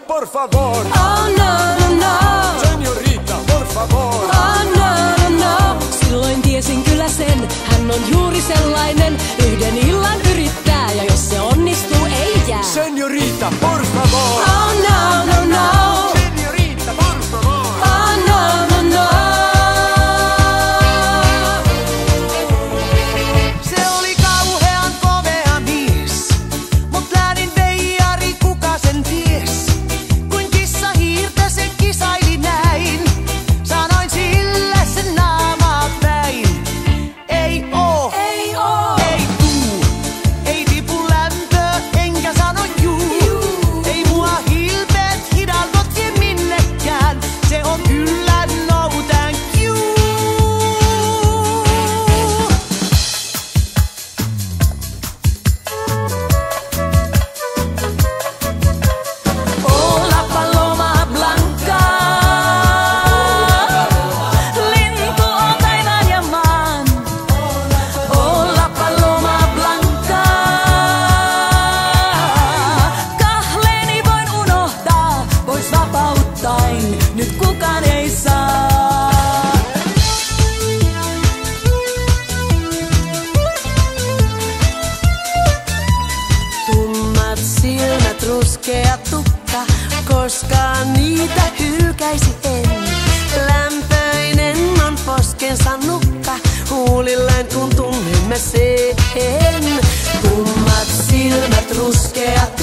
por favor. Oh tunnemme sen. Tummat silmät, ruskea